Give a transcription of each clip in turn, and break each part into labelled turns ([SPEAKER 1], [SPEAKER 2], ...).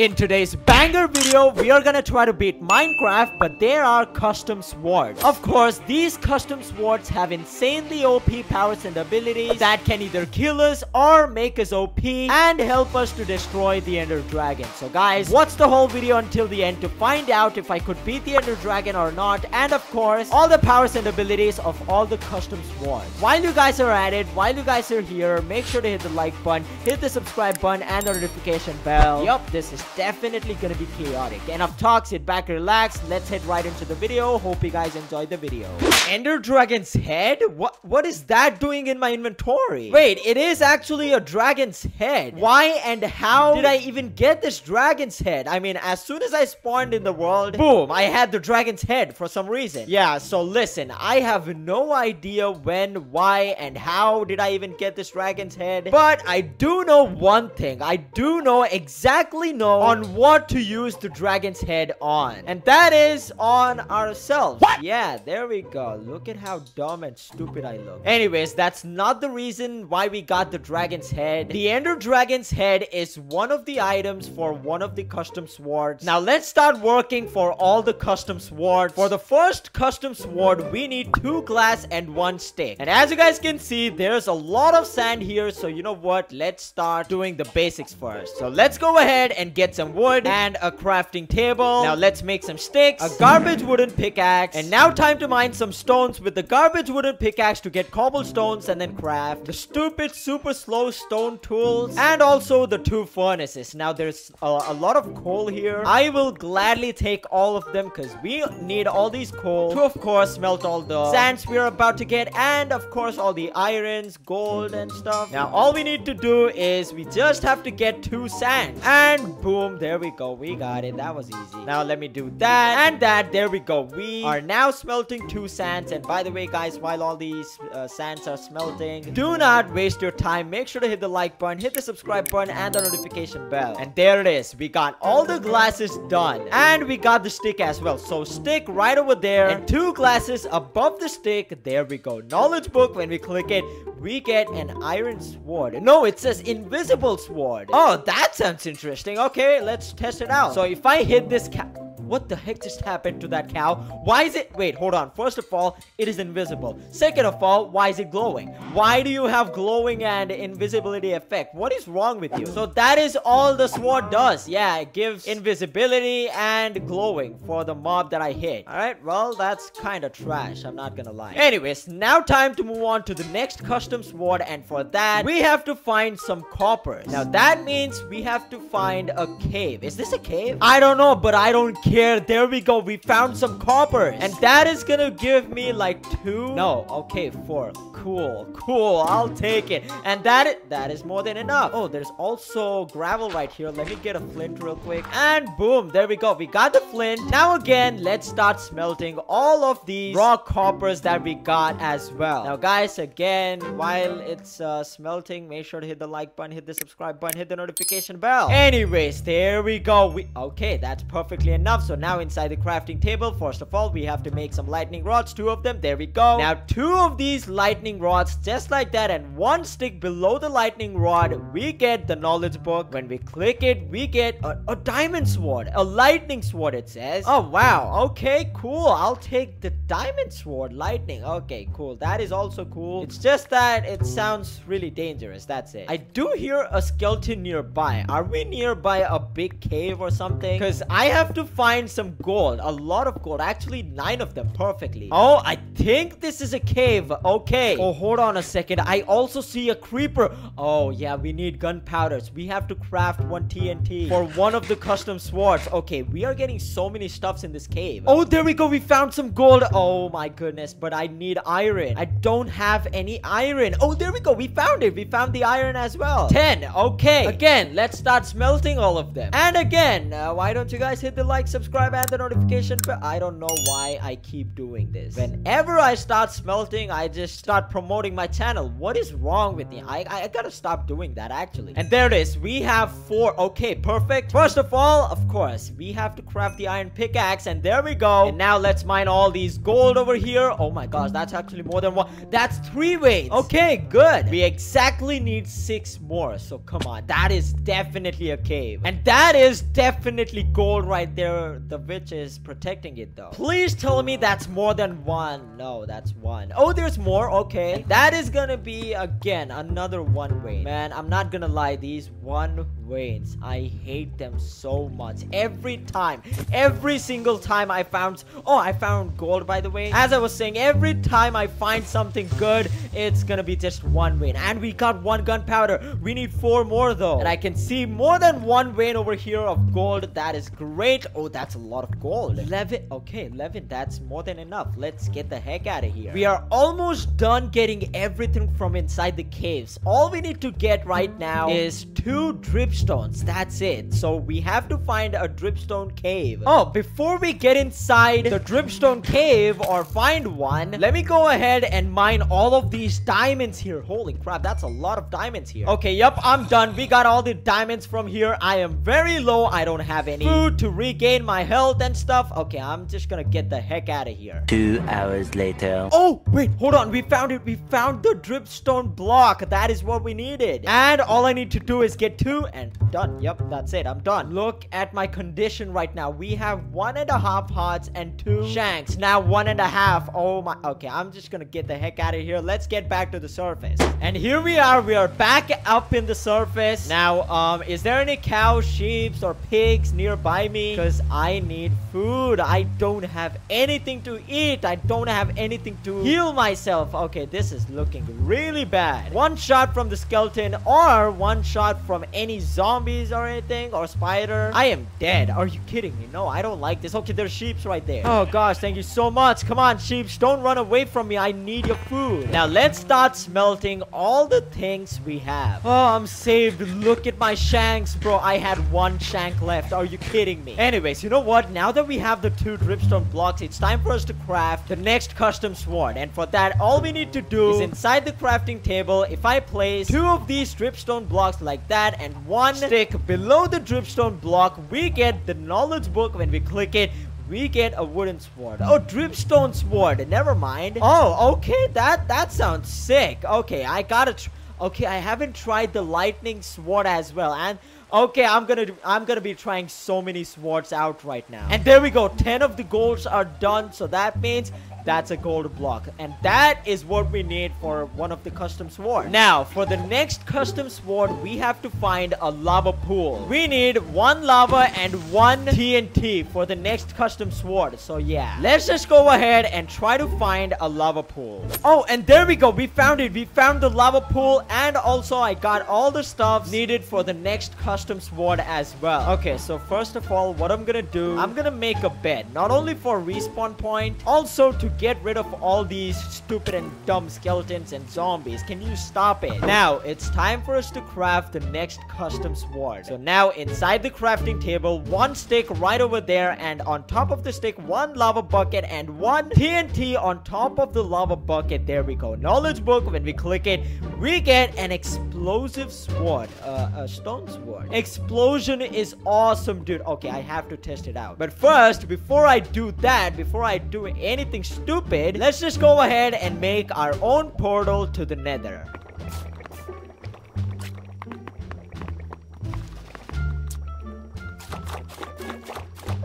[SPEAKER 1] In today's banger video, we are gonna try to beat Minecraft, but there are custom swords. Of course, these custom swords have insanely OP powers and abilities that can either kill us or make us OP and help us to destroy the Ender Dragon. So guys, watch the whole video until the end to find out if I could beat the Ender Dragon or not, and of course, all the powers and abilities of all the custom swords. While you guys are at it, while you guys are here, make sure to hit the like button, hit the subscribe button, and the notification bell. Yup, this is definitely gonna be chaotic. Enough talk, sit back, relax. Let's head right into the video. Hope you guys enjoyed the video. Ender Dragon's head? What what is that doing in my inventory? Wait, it is actually a dragon's head. Why and how did I even get this dragon's head? I mean, as soon as I spawned in the world, boom, I had the dragon's head for some reason. Yeah, so listen, I have no idea when, why, and how did I even get this dragon's head. But I do know one thing. I do know exactly know on what to use the dragon's head on. And that is on ourselves. What? Yeah, there we go. Look at how dumb and stupid I look. Anyways, that's not the reason why we got the dragon's head. The Ender Dragon's head is one of the items for one of the custom swords. Now, let's start working for all the custom swords. For the first custom sword, we need two glass and one stick. And as you guys can see, there's a lot of sand here. So, you know what? Let's start doing the basics first. So, let's go ahead and get some wood and a crafting table. Now, let's make some sticks, a garbage wooden pickaxe. And now time to mine some stones with the garbage wooden pickaxe to get cobblestones and then craft the stupid super slow stone tools and also the two furnaces. Now, there's a, a lot of coal here. I will gladly take all of them because we need all these coal to, of course, melt all the sands we're about to get and, of course, all the irons, gold, and stuff. Now, all we need to do is we just have to get two sands. And boom, there we go. We got it. That was easy. Now, let me do that and that. There we go. We are now smelting two sands. And by the way, guys, while all these uh, sands are smelting, do not waste your time. Make sure to hit the like button, hit the subscribe button, and the notification bell. And there it is. We got all the glasses done. And we got the stick as well. So, stick right over there. And two glasses above the stick. There we go. Knowledge book. When we click it, we get an iron sword. No, it says invisible sword. Oh, that sounds interesting. Okay, let's test it out. So if I hit this cap... What the heck just happened to that cow? Why is it... Wait, hold on. First of all, it is invisible. Second of all, why is it glowing? Why do you have glowing and invisibility effect? What is wrong with you? So that is all the sword does. Yeah, it gives invisibility and glowing for the mob that I hit. Alright, well, that's kind of trash. I'm not gonna lie. Anyways, now time to move on to the next custom sword. And for that, we have to find some coppers. Now, that means we have to find a cave. Is this a cave? I don't know, but I don't care there we go. We found some copper. And that is gonna give me like two. No, okay, four. Cool, cool. I'll take it. And that that is more than enough. Oh, there's also gravel right here. Let me get a flint real quick. And boom, there we go. We got the flint. Now again, let's start smelting all of these raw coppers that we got as well. Now, guys, again, while it's uh, smelting, make sure to hit the like button, hit the subscribe button, hit the notification bell. Anyways, there we go. We okay, that's perfectly enough. So now inside the crafting table, first of all, we have to make some lightning rods, two of them. There we go. Now, two of these lightning rods, just like that, and one stick below the lightning rod, we get the knowledge book. When we click it, we get a, a diamond sword, a lightning sword, it says. Oh, wow. Okay, cool. I'll take the diamond sword, lightning. Okay, cool. That is also cool. It's just that it sounds really dangerous. That's it. I do hear a skeleton nearby. Are we nearby a big cave or something? Because I have to find some gold. A lot of gold. Actually, nine of them perfectly. Oh, I think this is a cave. Okay. Oh, hold on a second. I also see a creeper. Oh, yeah. We need gunpowders. We have to craft one TNT for one of the custom swords. Okay, we are getting so many stuffs in this cave. Oh, there we go. We found some gold. Oh, my goodness. But I need iron. I don't have any iron. Oh, there we go. We found it. We found the iron as well. 10. Okay. Again, let's start smelting all of them. And again, uh, why don't you guys hit the like, subscribe, and the notification bell? I don't know why I keep doing this. Whenever I start smelting, I just start promoting my channel. What is wrong with me? I, I, I gotta stop doing that, actually. And there it is. We have four. Okay, perfect. First of all, of course, we have to craft the iron pickaxe. And there we go. And now let's mine all these gold over here. Oh my gosh, that's actually more than one. That's three weights. Okay, good. We exactly need six more. So come on, that is definitely a cave. And that is definitely gold right there. The witch is protecting it though. Please tell me that's more than one. No, that's one. Oh, there's more. Okay. That is gonna be, again, another one way. Man, I'm not gonna lie. These one ways, I hate them so much. Every time. Every single time I found... Oh, I found gold, by the way. As I was saying, every time I find something good, it's gonna be just one win. And we got one gunpowder. We need four more, though. And I can see more than one vein over here of gold. That is great. Oh, that's a lot of gold. 11. Okay, 11. That's more than enough. Let's get the heck out of here. We are almost done getting everything from inside the caves. All we need to get right now is two dripstones. That's it. So we have to find a dripstone cave. Oh, before we get inside the dripstone cave or find one, let me go ahead and mine all of these diamonds here. Holy crap, that's a lot of diamonds here. Okay, yep, I'm done. We got all the diamonds from here. I am very low. I don't have any food to regain my health and stuff. Okay, I'm just gonna get the heck out of here.
[SPEAKER 2] Two hours later.
[SPEAKER 1] Oh, wait, hold on. We found it. We found the dripstone block. That is what we needed. And all I need to do is get two and done. Yep, that's it. I'm done. Look at my condition right now. We have one and a half hearts and two shanks. Now one and a half. Oh my. Okay, I'm just gonna get the heck out of here. Let's get back to the surface. And here we are. We are back up in the surface. Now, um, is there any cows, sheep, or pigs nearby me? Because I need food. I don't have anything to eat. I don't have anything to heal myself. Okay, this is looking really bad. One shot from the skeleton or one shot from any zombies or anything or spider. I am dead. Are you kidding me? No, I don't like this. Okay, there's sheeps right there. Oh gosh, thank you so much. Come on, sheeps. Don't run away from me. I need your food. Now, let's start smelting all the things we have. Oh, I'm saved. Look at my shanks, bro. I had one shank left. Are you kidding me? Anyways, you know what? Now that we have the two dripstone blocks, it's time for us to craft the next custom sword. And for that, all we need to do is inside the crafting table, if I place two of these dripstone blocks like that and one stick below the dripstone block, we get the knowledge book. When we click it, we get a wooden sword. Oh, dripstone sword. Never mind. Oh, okay. That that sounds sick. Okay, I gotta. okay, I haven't tried the lightning sword as well, and Okay, I'm gonna I'm gonna be trying so many swords out right now. And there we go. 10 of the golds are done. So that means that's a gold block. And that is what we need for one of the custom swords. Now, for the next custom sword, we have to find a lava pool. We need one lava and one TNT for the next custom sword. So yeah, let's just go ahead and try to find a lava pool. Oh, and there we go. We found it. We found the lava pool. And also, I got all the stuff needed for the next custom sword as well. Okay, so first of all, what I'm gonna do, I'm gonna make a bed. Not only for respawn point, also to get rid of all these stupid and dumb skeletons and zombies. Can you stop it? Now, it's time for us to craft the next custom sword. So now, inside the crafting table, one stick right over there, and on top of the stick, one lava bucket and one TNT on top of the lava bucket. There we go. Knowledge book, when we click it, we get an explosive sword. Uh, a stone sword. Explosion is awesome, dude. Okay, I have to test it out. But first, before I do that, before I do anything stupid, let's just go ahead and make our own portal to the nether.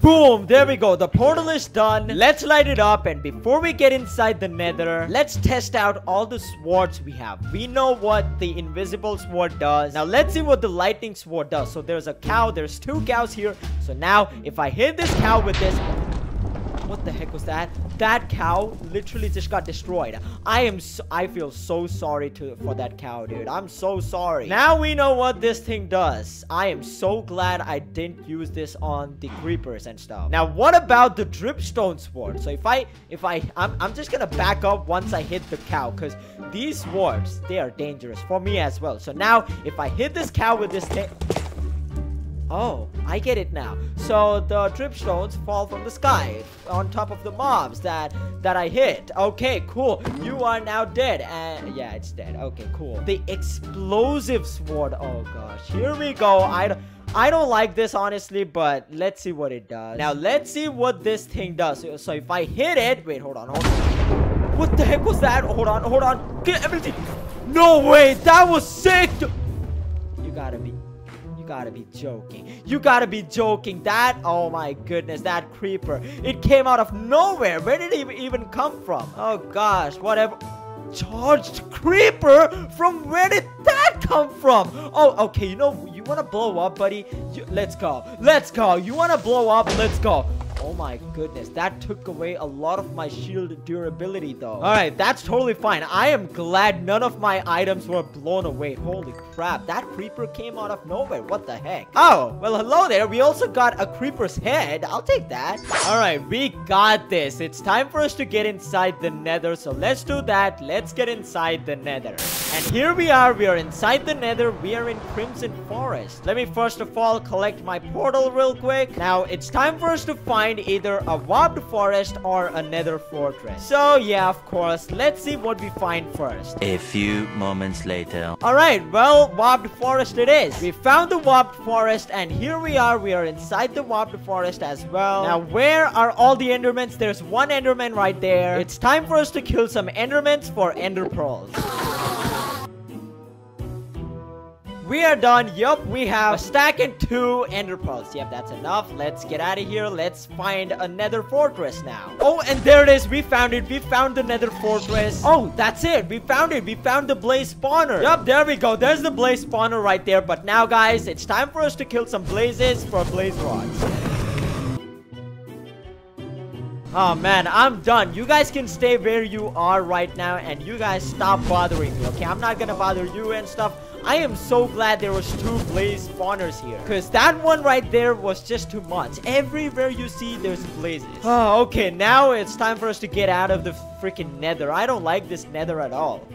[SPEAKER 1] Boom! There we go. The portal is done. Let's light it up. And before we get inside the nether, let's test out all the swords we have. We know what the invisible sword does. Now, let's see what the lightning sword does. So, there's a cow. There's two cows here. So, now, if I hit this cow with this... What the heck was that? That cow literally just got destroyed. I am so, I feel so sorry to for that cow, dude. I'm so sorry. Now we know what this thing does. I am so glad I didn't use this on the creepers and stuff. Now, what about the dripstone sword? So if I if I I'm, I'm just gonna back up once I hit the cow because these swords they are dangerous for me as well. So now if I hit this cow with this thing Oh, I get it now. So the dripstones fall from the sky on top of the mobs that that I hit. Okay, cool. You are now dead. And yeah, it's dead. Okay, cool. The explosive sword. Oh gosh, here we go. I I don't like this, honestly, but let's see what it does. Now, let's see what this thing does. So, so if I hit it... Wait, hold on, hold on. What the heck was that? Hold on, hold on. Get everything. No way, that was sick. You gotta be gotta be joking. You gotta be joking. That, oh my goodness, that creeper. It came out of nowhere. Where did it even come from? Oh gosh, whatever. Charged creeper? From where did that come from? Oh, okay, you know, you wanna blow up, buddy? You, let's go. Let's go. You wanna blow up? Let's go. Oh my goodness, that took away a lot of my shield durability though. Alright, that's totally fine. I am glad none of my items were blown away. Holy crap, that creeper came out of nowhere. What the heck? Oh, well hello there. We also got a creeper's head. I'll take that. Alright, we got this. It's time for us to get inside the nether. So let's do that. Let's get inside the nether. And here we are. We are inside the nether. We are in Crimson Forest. Let me first of all collect my portal real quick. Now, it's time for us to find either a warped forest or a nether fortress. So yeah, of course, let's see what we find first.
[SPEAKER 2] A few moments later.
[SPEAKER 1] Alright, well, warped forest it is. We found the warped forest and here we are. We are inside the warped forest as well. Now, where are all the endermans? There's one enderman right there. It's time for us to kill some endermans for ender pearls. We are done. Yup, we have a stack and two ender pearls. Yep, that's enough. Let's get out of here. Let's find a nether fortress now. Oh, and there it is. We found it. We found the nether fortress. Oh, that's it. We found it. We found the blaze spawner. Yup, there we go. There's the blaze spawner right there. But now, guys, it's time for us to kill some blazes for blaze rods. Oh man, I'm done. You guys can stay where you are right now and you guys stop bothering me, okay? I'm not gonna bother you and stuff. I am so glad there was two blaze spawners here. Because that one right there was just too much. Everywhere you see, there's blazes. Oh, okay. Now it's time for us to get out of the freaking nether. I don't like this nether at all.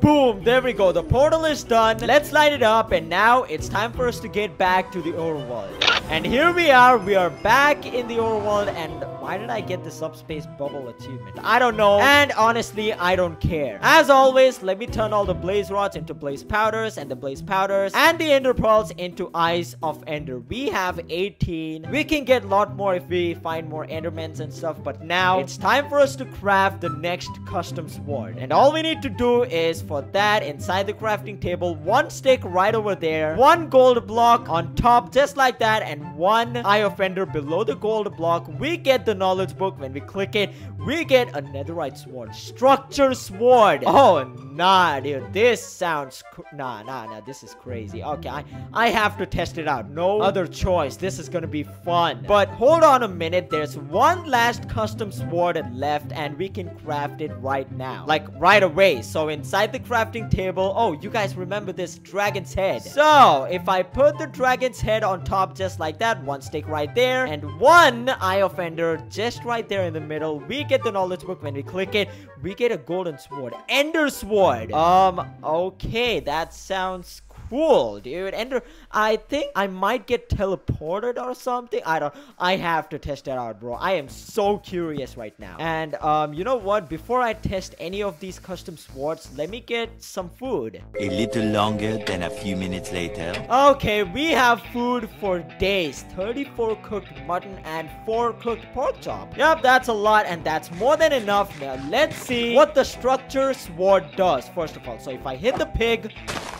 [SPEAKER 1] Boom, there we go. The portal is done. Let's light it up. And now it's time for us to get back to the overworld. And here we are. We are back in the overworld. And why did I get the subspace bubble achievement? I don't know. And honestly, I don't care. As always, let me turn all the blaze rods into blaze powders. And the blaze powders and the ender pearls into eyes of ender. We have 18. We can get a lot more if we find more endermans and stuff. But now it's time for us to craft the next custom sword. And all we need to do is for that inside the crafting table one stick right over there one gold block on top just like that and one eye of ender below the gold block we get the knowledge book. When we click it we get a netherite sword structure sword. Oh nah dude. This sounds nah nah nah. This is crazy. Okay i i have to test it out. No other choice. This is gonna be fun. But hold on a minute. There's one last custom sword left and we can craft it right now. Like right away. So inside the crafting table. Oh, you guys remember this dragon's head. So, if I put the dragon's head on top just like that, one stick right there, and one eye of ender just right there in the middle, we get the knowledge book. When we click it, we get a golden sword. Ender sword. Um, okay, that sounds cool, dude. Ender, I think I might get teleported or something. I don't, I have to test that out, bro. I am so curious right now. And, um, you know what? Before I test any of these custom swords, let me get some food.
[SPEAKER 2] A little longer than a few minutes later.
[SPEAKER 1] Okay, we have food for days. 34 cooked mutton and 4 cooked pork chop. Yep, that's a lot and that's more than enough. Now, let's see what the structure sword does, first of all. So if I hit the pig,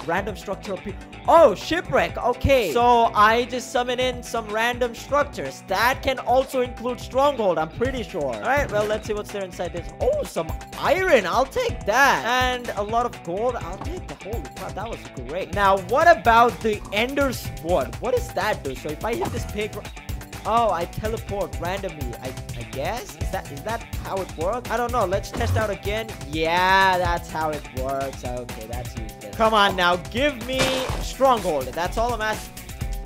[SPEAKER 1] random structural Oh, shipwreck. Okay. So I just summon in some random structures. That can also include stronghold, I'm pretty sure. All right, well, let's see what's there inside this. Oh, some iron. I'll take that. And a lot of gold. I'll take the holy crap. That was great. Now, what about the ender sword? What does that do? So if I hit this pig... Oh, I teleport randomly. I, I guess? Is that is that how it works? I don't know. Let's test out again. Yeah, that's how it works. Okay, that's useless. Come on now. Give me stronghold. That's all I'm asking.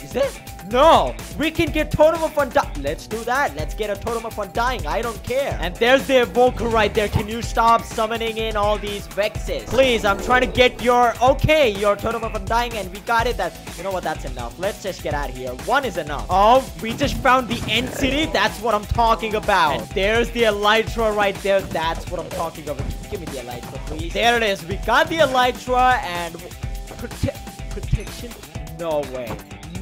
[SPEAKER 1] Is this? No, we can get Totem of Undying. Let's do that. Let's get a Totem of Undying. I don't care. And there's the Evoker right there. Can you stop summoning in all these Vexes? Please, I'm trying to get your... Okay, your Totem of Undying, and we got it. That You know what? That's enough. Let's just get out of here. One is enough. Oh, we just found the End City. That's what I'm talking about. And there's the Elytra right there. That's what I'm talking about. Give me the Elytra, please. There it is. We got the Elytra, and... Prote protection? No way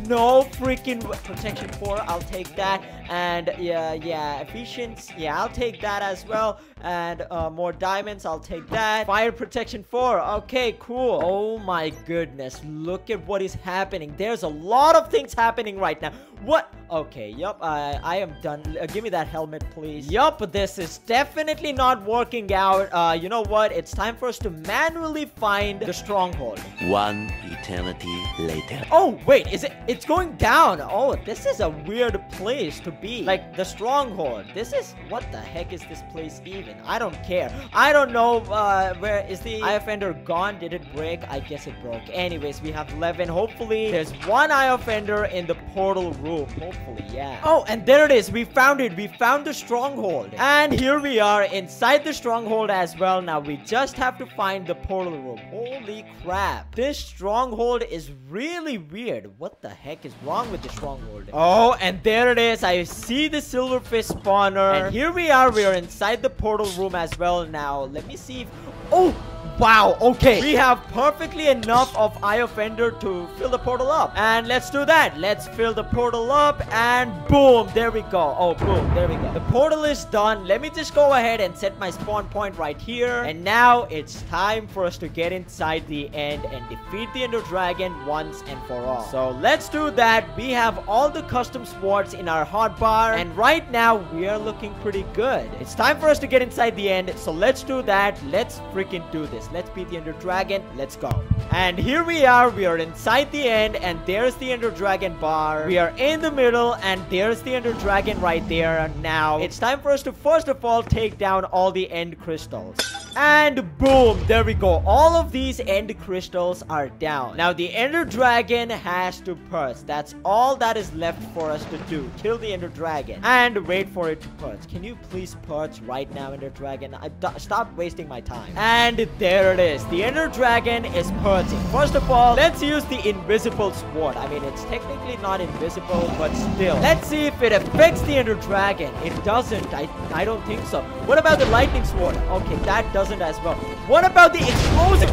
[SPEAKER 1] no freaking protection 4 i'll take that. And yeah yeah efficiency yeah i'll take that as well. And uh, more diamonds i'll take that. Fire protection 4 okay cool. Oh my goodness look at what is happening. There's a lot of things happening right now. What? Okay yep uh, i am done. Uh, give me that helmet please. Yup this is definitely not working out. Uh, you know what? It's time for us to manually find the stronghold.
[SPEAKER 2] One eternity later.
[SPEAKER 1] Oh wait is it it's going down oh this is a weird place to be like the stronghold this is what the heck is this place even I don't care. I don't know uh, where is the Eye of Ender gone. Did it break? I guess it broke. Anyways, we have 11. Hopefully, there's one Eye of Ender in the portal room. Hopefully, yeah. Oh, and there it is. We found it. We found the stronghold. And here we are inside the stronghold as well. Now, we just have to find the portal room. Holy crap. This stronghold is really weird. What the heck is wrong with the stronghold? Oh, and there it is. I see the silverfish spawner. And here we are. We are inside the portal room as well now. Let me see if... Oh! Wow, okay. We have perfectly enough of Eye of Ender to fill the portal up. And let's do that. Let's fill the portal up and boom, there we go. Oh, boom, there we go. The portal is done. Let me just go ahead and set my spawn point right here. And now it's time for us to get inside the end and defeat the Ender Dragon once and for all. So let's do that. We have all the custom swords in our hotbar. And right now, we are looking pretty good. It's time for us to get inside the end. So let's do that. Let's freaking do this. Let's beat the Ender Dragon. Let's go. And here we are. We are inside the end. And there's the Ender Dragon bar. We are in the middle. And there's the Ender Dragon right there. Now, it's time for us to first of all take down all the End Crystals. And boom, there we go. All of these end crystals are down. Now, the Ender Dragon has to purge. That's all that is left for us to do. Kill the Ender Dragon. And wait for it to purge. Can you please purge right now, Ender Dragon? I, stop wasting my time. And there it is. The Ender Dragon is purging. First of all, let's use the Invisible Sword. I mean, it's technically not invisible, but still. Let's see if it affects the Ender Dragon. It doesn't. I, I don't think so. What about the Lightning Sword? Okay, that does doesn't as well. What about the explosive?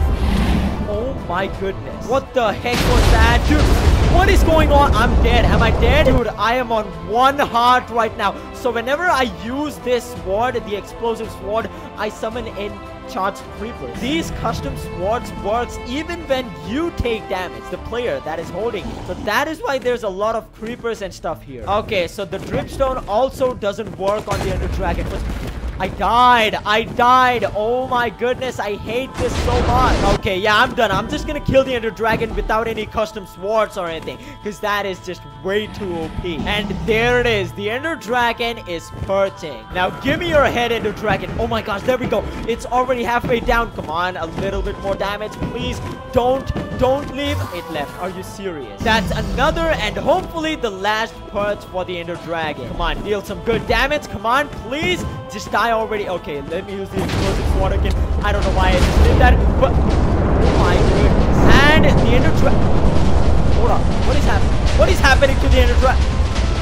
[SPEAKER 1] Oh my goodness. What the heck was that? Dude, what is going on? I'm dead. Am I dead? Dude, I am on one heart right now. So whenever I use this sword, the explosive sword, I summon in charged creepers. These custom swords works even when you take damage, the player that is holding it. So that is why there's a lot of creepers and stuff here. Okay, so the dripstone also doesn't work on the Ender Dragon. I died. I died. Oh my goodness. I hate this so much. Okay, yeah, I'm done. I'm just gonna kill the Ender Dragon without any custom swords or anything. Because that is just way too OP. And there it is. The Ender Dragon is hurting. Now, give me your head, Ender Dragon. Oh my gosh, there we go. It's already halfway down. Come on, a little bit more damage. Please, don't, don't leave. It left. Are you serious? That's another and hopefully the last part for the Ender Dragon. Come on, deal some good damage. Come on, please. Just die already. Okay, let me use the explosive water again. I don't know why I just did that, but... Oh my goodness. And the Ender Dragon... Hold on. What is happening? What is happening to the Ender Dragon?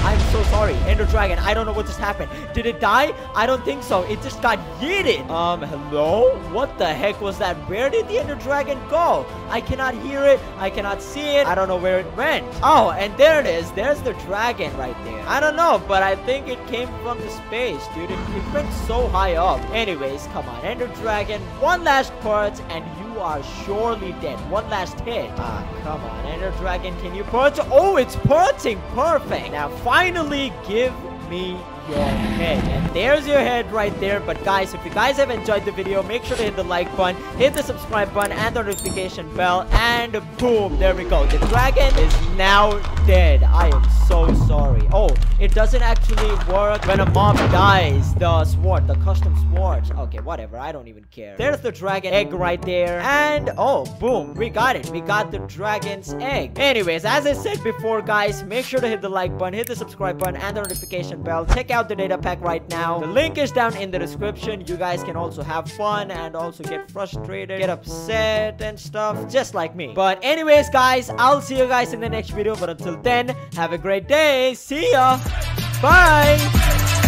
[SPEAKER 1] I'm so sorry. Ender Dragon, I don't know what just happened. Did it die? I don't think so. It just got yeeted. Um, hello? What the heck was that? Where did the Ender Dragon go? I cannot hear it. I cannot see it. I don't know where it went. Oh, and there it is. There's the dragon right there. I don't know, but I think it came from the space, dude. It, it went so high up. Anyways, come on. Ender Dragon, one last part, and you are surely dead. One last hit. Ah, come on. Ender Dragon, can you purge? Oh, it's purging. Perfect. Now, finally, give me your head. And there's your head right there. But guys, if you guys have enjoyed the video, make sure to hit the like button, hit the subscribe button, and the notification bell. And boom, there we go. The dragon is now dead. I am so sorry. Oh, it doesn't actually work when a mob dies. The sword, the custom sword. Okay, whatever. I don't even care. There's the dragon egg right there. And oh, boom, we got it. We got the dragon's egg. Anyways, as I said before, guys, make sure to hit the like button, hit the subscribe button, and the notification bell. Check out the data pack right now. The link is down in the description. You guys can also have fun and also get frustrated, get upset and stuff, just like me. But anyways, guys, I'll see you guys in the next video. But until then, have a great day. See ya. Bye.